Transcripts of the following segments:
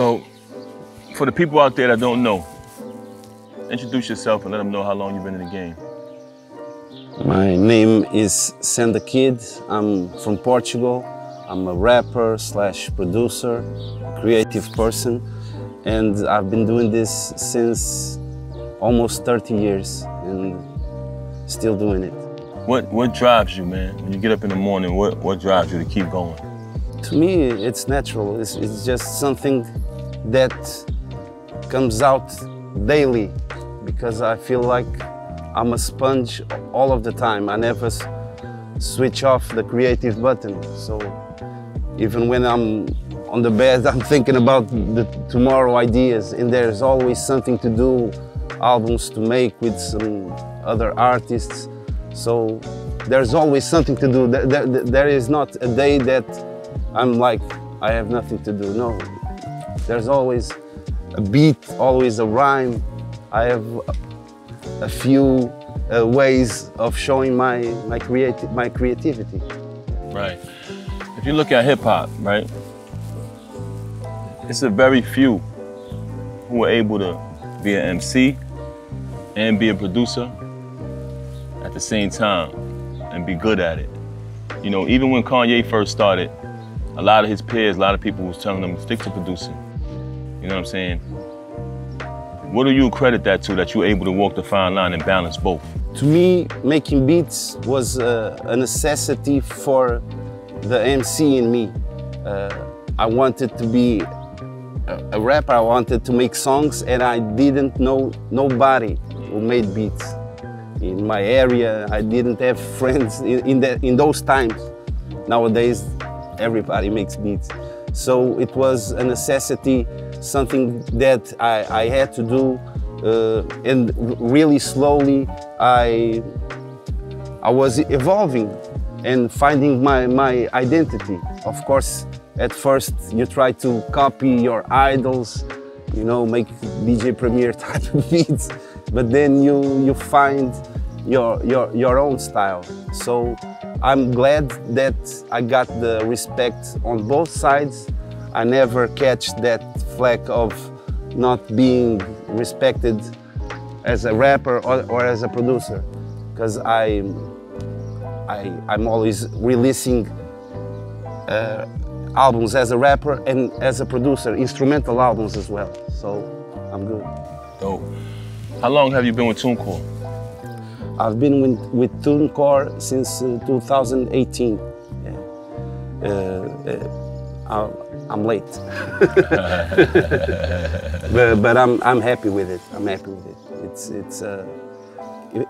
So, for the people out there that don't know, introduce yourself and let them know how long you've been in the game. My name is Sam The Kid. I'm from Portugal. I'm a rapper slash producer, creative person, and I've been doing this since almost 30 years and still doing it. What what drives you, man? When you get up in the morning, what what drives you to keep going? To me, it's natural. It's, it's just something that comes out daily because I feel like I'm a sponge all of the time. I never switch off the creative button. So even when I'm on the bed, I'm thinking about the tomorrow ideas, and there's always something to do, albums to make with some other artists. So there's always something to do. There, there, there is not a day that I'm like, I have nothing to do. No, there's always a beat, always a rhyme. I have a few uh, ways of showing my my creati- my creativity. Right. If you look at hip hop, right, it's a very few who are able to be an MC and be a producer at the same time and be good at it. You know, even when Kanye first started, a lot of his peers, a lot of people was telling him stick to producing. You know what I'm saying? What do you credit that to that you were able to walk the fine line and balance both? To me, making beats was uh, a necessity for the MC in me. Uh, I wanted to be a, rapper. I wanted to make songs, and I didn't know nobody who made beats in my area. I didn't have friends in, in, the, in those times. Nowadays, everybody makes beats. So it was a necessity, something that I, I had to do. Uh, and really slowly, I, I was evolving and finding my, my identity. Of course, at first you try to copy your idols, you know, make DJ Premier type of beats, but then you, you find your, your, your own style. So I'm glad that I got the respect on both sides. I never catch that flack of not being respected as a rapper or, or as a producer because I, I, I'm always releasing uh, albums as a rapper and as a producer, instrumental albums as well. So I'm good. Dope. How long have you been with TuneCore? I've been with, with TuneCore since uh, 2018. Yeah. Uh, uh, I'm late, but, but I'm, I'm happy with it. I'm happy with it. It's, it's, uh,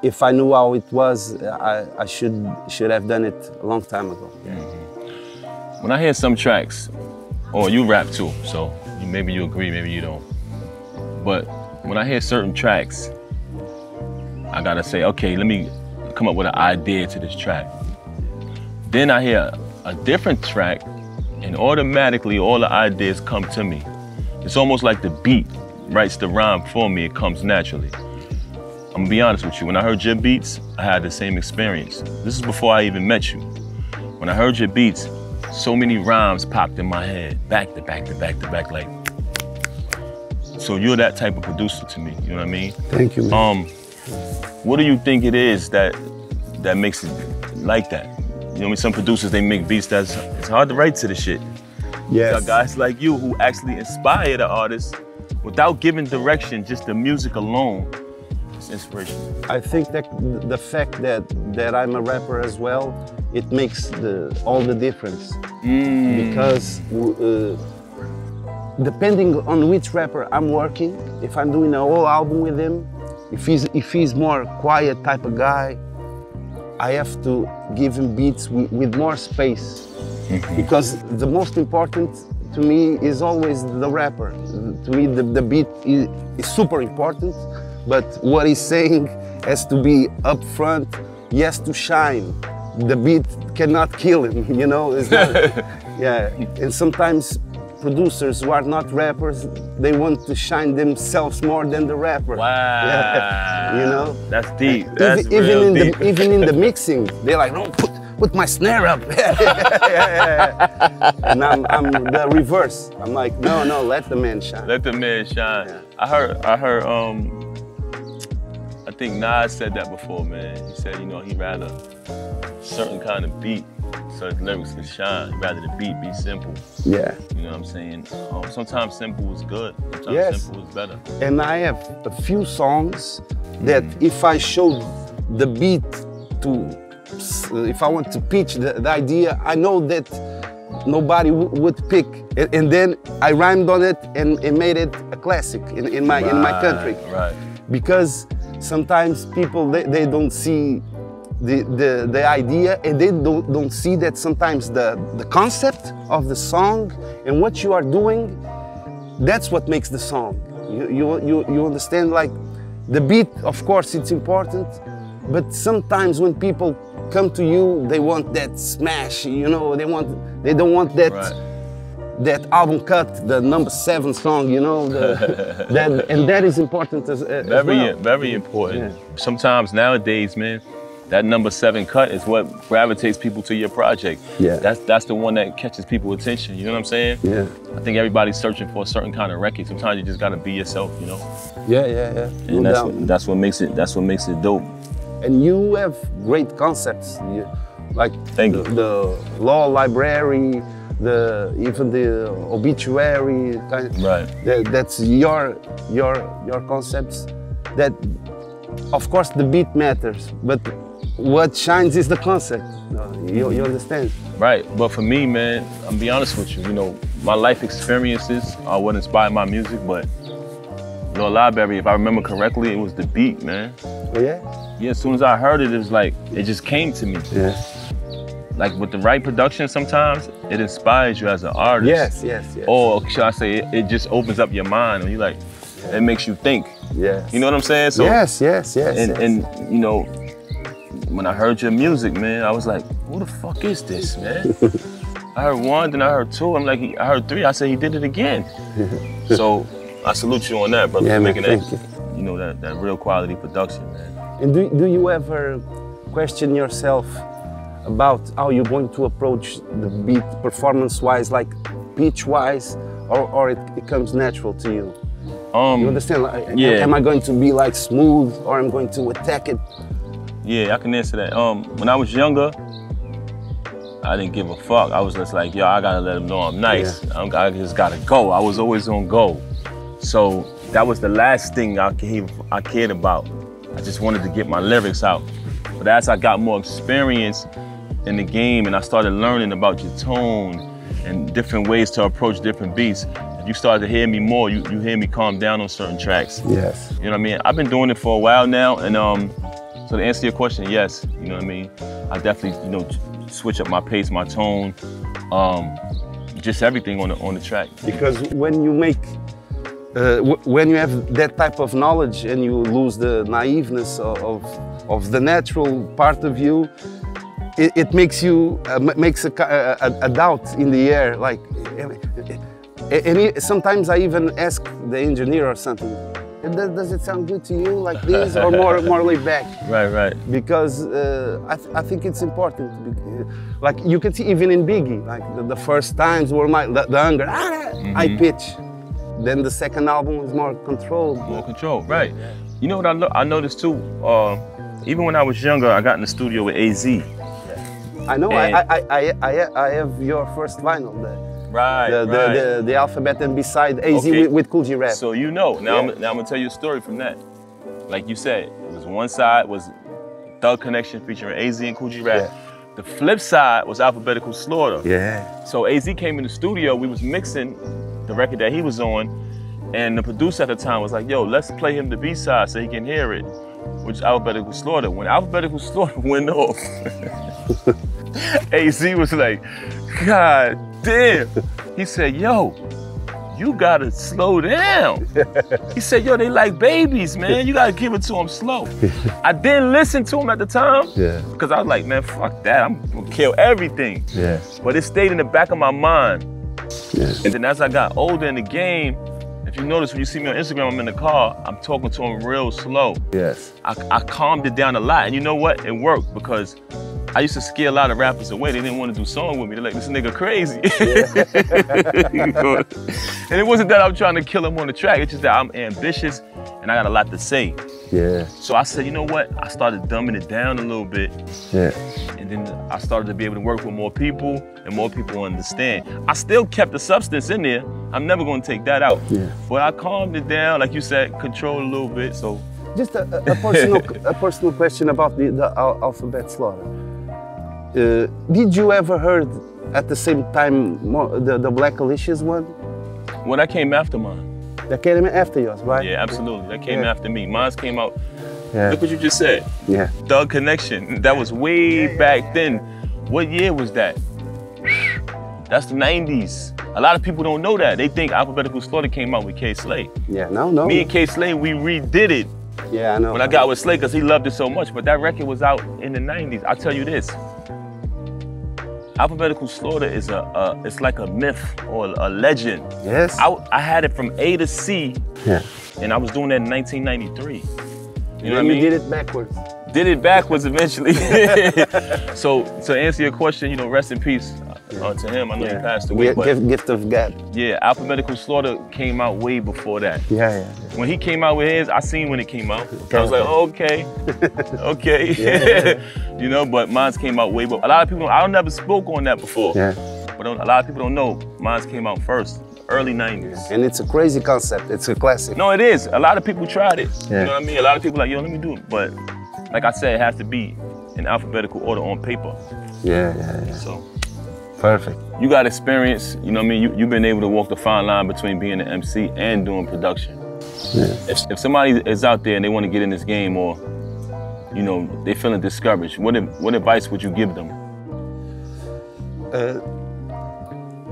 if- I knew how it was, I, I should, should have done it a long time ago. When I hear some tracks, or you rap too, so maybe you agree, maybe you don't. But when I hear certain tracks, I gotta say, okay, let me come up with an idea to this track. Then I hear a different track, and automatically all the ideas come to me. It's almost like the beat writes the rhyme for me, it comes naturally. I'm gonna be honest with you, when I heard your beats, I had the same experience. This is before I even met you. When I heard your beats, so many rhymes popped in my head, back to back to back to back, like. So you're that type of producer to me, you know what I mean? Thank you. Man. Um, what do you think it is that that makes it like that? You know, what I mean, some producers they make beats that's it's hard to write to the shit. Yeah. got guys like you who actually inspire the artist without giving direction, just the music alone. It's inspirational. I think that the fact that that I'm a rapper as well, it makes the all the difference because uh, depending on which rapper I'm working, if I'm doing a whole album with him, if he's if he's more quiet type of guy, I have to give him beats with, more space mm-hmm. because the most important to me is always the rapper. To me, the, the beat is, is super important, but what he's saying has to be upfront. He has to shine. The beat cannot kill him, you know. Not, yeah, and sometimes producers who are not rappers, they want to shine themselves more than the rapper. Wow. Yeah, you know. That's deep. That's even, even in deep. the even in the mixing, they're like, no, put put my snare up. yeah, yeah. And I'm, I'm the reverse. I'm like, no, no, let the man shine. Let the man shine. I heard, I heard, um, I think Nas said that before, man. He said, you know, he rather certain kind of beat, so the lyrics can shine. Rather the beat be simple. Yeah. You know what I'm saying? Um, sometimes simple is good. Sometimes Yes. simple is better. And I have a few songs that if I showed the beat to, if I want to pitch the, the idea, I know that nobody w- would pick. And, and then I rhymed on it and, and made it a classic in, in my in my country. Right. because sometimes people they, they don't see the, the, the idea and they don't, don't see that sometimes the, the concept of the song and what you are doing that's what makes the song you, you, you, you understand like the beat of course it's important but sometimes when people come to you they want that smash you know they want they don't want that Right. that album cut, the number seven song, you know, the, that, and that is important as, as Very, well. very important. Yeah. Sometimes nowadays, man, that number seven cut is what gravitates people to your project. Yeah. That's that's the one that catches people attention. You know what I'm saying? Yeah, I think everybody's searching for a certain kind of record. Sometimes you just gotta be yourself, you know. yeah, yeah, yeah. No And that's doubt. what, that's what makes it that's what makes it dope. and you have great concepts, you, like Thank the, you. the law library, the even the obituary. Kind Right. that, that's your your your concepts. That, of course, the beat matters, but what shines is the concept. Uh, You, you understand? Right. But for me, man, I'm be honest with you, you know, my life experiences are what inspired my music, but Law Library, if I remember correctly, it was the beat, man. Oh, yeah. Yeah, as soon as I heard it, it was like it just came to me. Yeah. Like with the right production, sometimes it inspires you as an artist. Yes, yes, yes. Or should I say, it, it just opens up your mind, and you like, it makes you think. yes. You know what I'm saying? So, yes, yes, yes. and yes. and you know, when I heard your music, man, I was like, who the fuck is this, man? I heard one, then I heard two. I'm like, I heard three. I said he did it again. so I salute you on that, brother, Yeah, for man, making that, you. you know, that, that real quality production, man. And do, do you ever question yourself about how you're going to approach the beat performance-wise, like pitch-wise, or, or it, it comes natural to you? Um, You understand? Like, Yeah. Am I going to be like smooth, or I'm going to attack it? Yeah, I can answer that. Um, when I was younger, I didn't give a fuck. I was just like, yo, I gotta let them know I'm nice. I'm, I just gotta go. I was always on go. So that was the last thing I, ca- I cared about. I just wanted to get my lyrics out. But as I got more experience in the game and I started learning about your tone and different ways to approach different beats, if you started to hear me more, you, you hear me calm down on certain tracks. Yes. You know what I mean? I've been doing it for a while now, and um, so to answer your question, yes. You know what I mean? I definitely, you know, switch up my pace, my tone, um, just everything on the on the track. Because when you make, uh, when you have that type of knowledge and you lose the naiveness of, of, the natural part of you, it, it makes you, uh, makes a, a, a- doubt in the air. Like, and and sometimes I even ask the engineer or something, "Does- does it sound good to you like this or more, more laid back? Right, right. because uh, I, th- I think it's important. Like you can see even in Biggie, like the, the first times were my the, the anger, ah, I pitch. Then the second album was more controlled. More control. Right. You know what I I noticed too. Uh, even when I was younger, I got in the studio with AZ. I know. I, I, I, I, I have your first vinyl, the Right, the, right. the, the, the alphabet and beside AZ Okay. with, with Kool G Rap. So you know. Now, Yeah. I'm, now I'm gonna tell you a story from that. Like you said, it was one side was Thug Connection featuring AZ and Kool G Rap. Yeah. The flip side was Alphabetical Slaughter. yeah. So AZ came in the studio, we was mixing the record that he was on, and the producer at the time was like, yo, let's play him the B-side so he can hear it, which is Alphabetical Slaughter. When Alphabetical Slaughter went off, AZ was like, God damn. He said, yo, you gotta slow down. He said, yo, they like babies, man. You gotta give it to them slow. I didn't listen to him at the time, Yeah. because I was like, man, fuck that. I'm gonna kill everything. Yeah. But it stayed in the back of my mind. Yeah. And then as I got older in the game, if you notice when you see me on Instagram, I'm in the car, I'm talking to him real slow. Yes. I, I calmed it down a lot. And you know what? It worked because I used to scare a lot of rappers away. They didn't want to do song with me. They're like, this nigga crazy. You know? and it wasn't that I'm trying to kill him on the track. It's just that I'm ambitious and I got a lot to say. Yeah. So I said, you know what? I started dumbing it down a little bit. Yeah. And then I started to be able to work with more people and more people understand. I still kept the substance in there. I'm never gonna take that out. Yeah. But I calmed it down, like you said, control a little bit. So Just a, a- a personal a personal question about the, the al- alphabet slaughter. Uh, did you ever heard at the same time the, the Blackalicious one? well, that came after mine. That came after yours, right? Yeah, absolutely. That came Yeah. after me. Mine came out. Yeah. Look what you just said. Yeah. Thug Connection. That was way back then. What year was that? That's the 90s. A lot of people don't know that. They think Alphabetical Slaughter came out with Kay Slay. Yeah. No, no. Me and Kay Slay, we redid it yeah, I know. when I got with Slay because he loved it so much. But that record was out in the 90s. I'll tell you this. Alphabetical Slaughter is a, a it's like a myth or a legend. Yes. I, I had it from A to C, yeah. and I was doing that in 1993. You know and what I mean? you did it backwards. did it backwards eventually. so to answer your question, you know, rest in peace uh, to him. I know he passed away, but gift, gift of God. yeah, Alphabetical Slaughter came out way before that. Yeah, yeah. When he came out with his, I seen when it came out. I was like, okay, okay, you know. But mine's came out way. But a lot of people, I never spoke on that before. Yeah. But a lot of people don't know. Mine's came out first, early '90s. And it's a crazy concept. It's a classic. No, it is. A lot of people tried it. Yeah. You know what I mean? A lot of people like, yo, let me do it. But like I said, it has to be in alphabetical order on paper. Yeah, yeah, yeah. So Perfect. you got experience, you know what I mean? You, you've been able to walk the fine line between being an MC and doing production. Yeah. If, if somebody is out there and they want to get in this game or, you know, they feeling discouraged, what, what advice would you give them? Uh,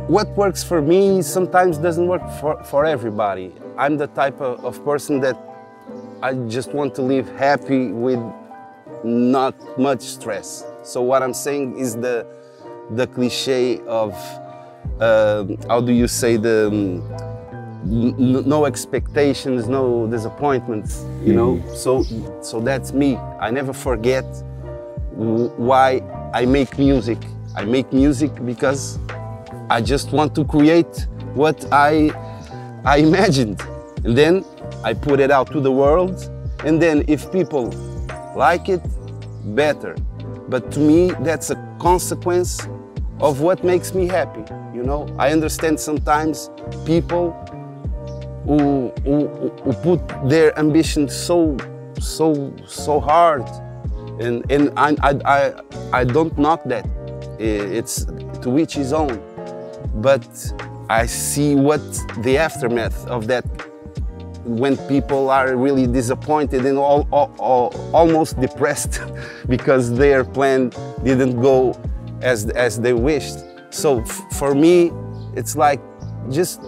what works for me sometimes doesn't work for, for everybody. I'm the type of, of person that I just want to live happy with not much stress. So what I'm saying is the the cliche of um how do you say the um, n- no expectations, no disappointments. You know, so so that's me. I never forget w- why I make music. I make music because I just want to create what I I imagined, and then I put it out to the world. And then if people like it, better. But to me, that's a consequence of what makes me happy. You know, I understand sometimes people who, who, who put their ambition so so so hard. And and I, I, I, I don't knock that. It's to each his own. But I see what the aftermath of that when people are really disappointed and all, all, all, almost depressed because their plan didn't go as, as they wished. So f- for me, it's like just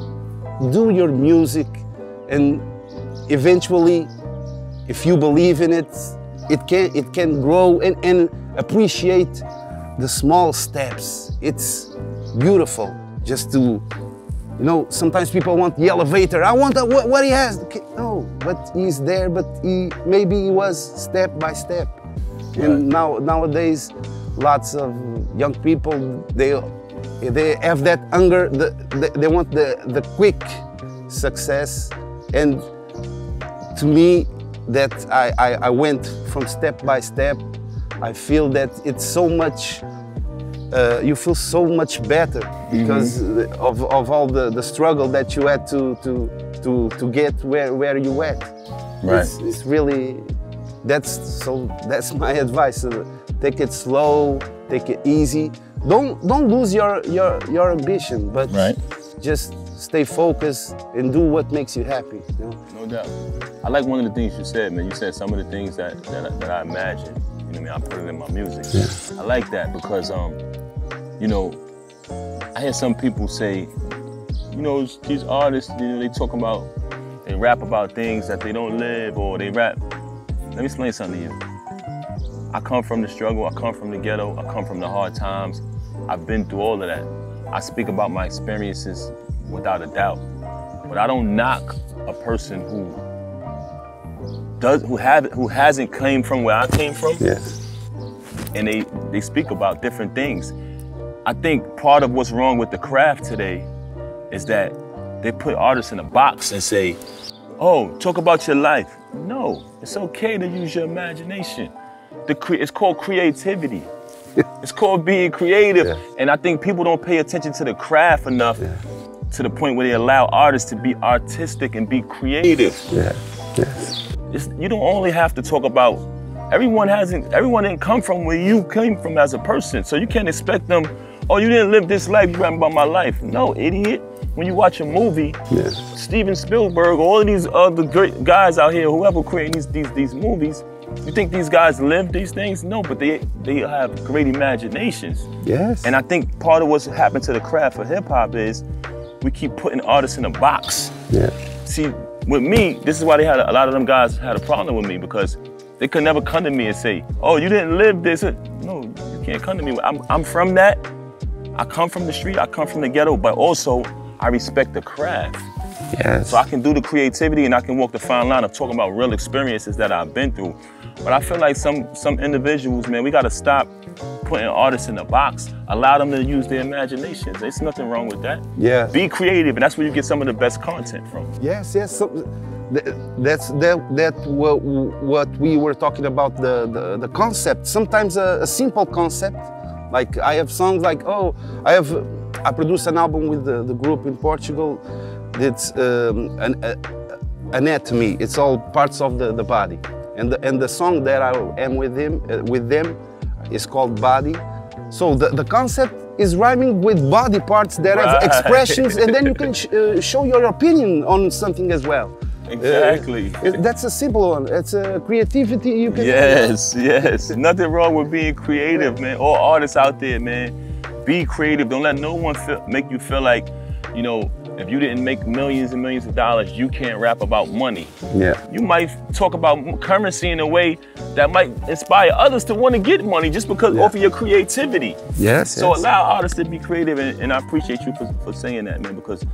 do your music and eventually, if you believe in it, it can, it can grow and, and appreciate the small steps. It's beautiful just to you know, sometimes people want the elevator. I want a, what, what he has. Okay, No, but he's there, but he maybe he was step by step. And now nowadays, lots of young people they they have that hunger. The, the, they want the the quick success, and to me, that I, I, I went from step by step. I feel that it's so much uh, you feel so much better because of, of all the, the struggle that you had to to to, to get where, where you went. Right. It's, it's really that's so that's my advice. Take it slow, take it easy. Don't don't lose your your, your ambition, but Right. just stay focused and do what makes you happy. You know? No doubt. I like one of the things you said, man. You said some of the things that, that, I- that I imagine. You know what I mean? I put it in my music. I like that because, um, you know, I hear some people say, you know, these artists, you know, they talk about, they rap about things that they don't live or they rap. Let me explain something to you. I come from the struggle, I come from the ghetto, I come from the hard times. I've been through all of that. I speak about my experiences without a doubt. But I don't knock a person who does who have who hasn't came from where I came from. Yeah. and they they speak about different things. I think part of what's wrong with the craft today is that they put artists in a box and say, "Oh, talk about your life." No, it's okay to use your imagination. The cre- it's called creativity. it's called being creative, Yeah. and I think people don't pay attention to the craft enough Yeah. to the point where they allow artists to be artistic and be creative. Yeah. Yes. It's, you don't only have to talk about everyone hasn't everyone didn't come from where you came from as a person so you can't expect them oh you didn't live this life you rapping about my life no idiot when you watch a movie Yeah. steven spielberg all of these other great guys out here whoever creating these, these these movies you think these guys live these things no but they they have great imaginations Yes. and i think part of what's happened to the craft of hip-hop is we keep putting artists in a box yeah. see, with me, this is why they had a, a lot of them guys had a problem with me because they could never come to me and say, "Oh, you didn't live this." No, you can't come to me. I'm, I'm from that. I come from the street. I come from the ghetto, but also I respect the craft. Yes. So I can do the creativity and I can walk the fine line of talking about real experiences that I've been through. But I feel like some some individuals, man, we gotta stop putting artists in a box. Allow them to use their imaginations. There's nothing wrong with that. Yeah. Be creative, and that's where you get some of the best content from. Yes, yes. So, th- that's that that what, what we were talking about the the, the concept. Sometimes a, a simple concept, like I have songs like oh I have I produced an album with the, the group in Portugal. It's um, an a, anatomy. It's all parts of the, the body, and the, and the song that I am with him uh, with them is called Body. So the, the concept is rhyming with body parts that have expressions, and then you can sh- uh, show your opinion on something as well. Exactly. Uh, it- that's a simple one. It's a creativity you can. Yes, yes. Nothing wrong with being creative, man. All artists out there, man. Be creative. Don't let no one feel, make you feel like, you know, if you didn't make millions and millions of dollars, you can't rap about money. Yeah. You might talk about currency in a way that might inspire others to want to get money just because Yeah. off of your creativity. Yes. So yes. allow artists to be creative, and, and I appreciate you for, for saying that, man, because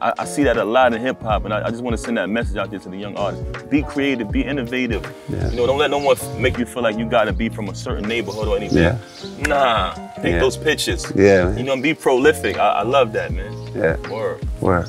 I, I see that a lot in hip hop, and I, I just want to send that message out there to the young artists: be creative, be innovative. Yeah. You know, don't let no one f- make you feel like you got to be from a certain neighborhood or anything. Yeah. Nah, take Yeah. those pictures. Yeah. You know, and be prolific. I, I love that, man. Yeah. Word. Word.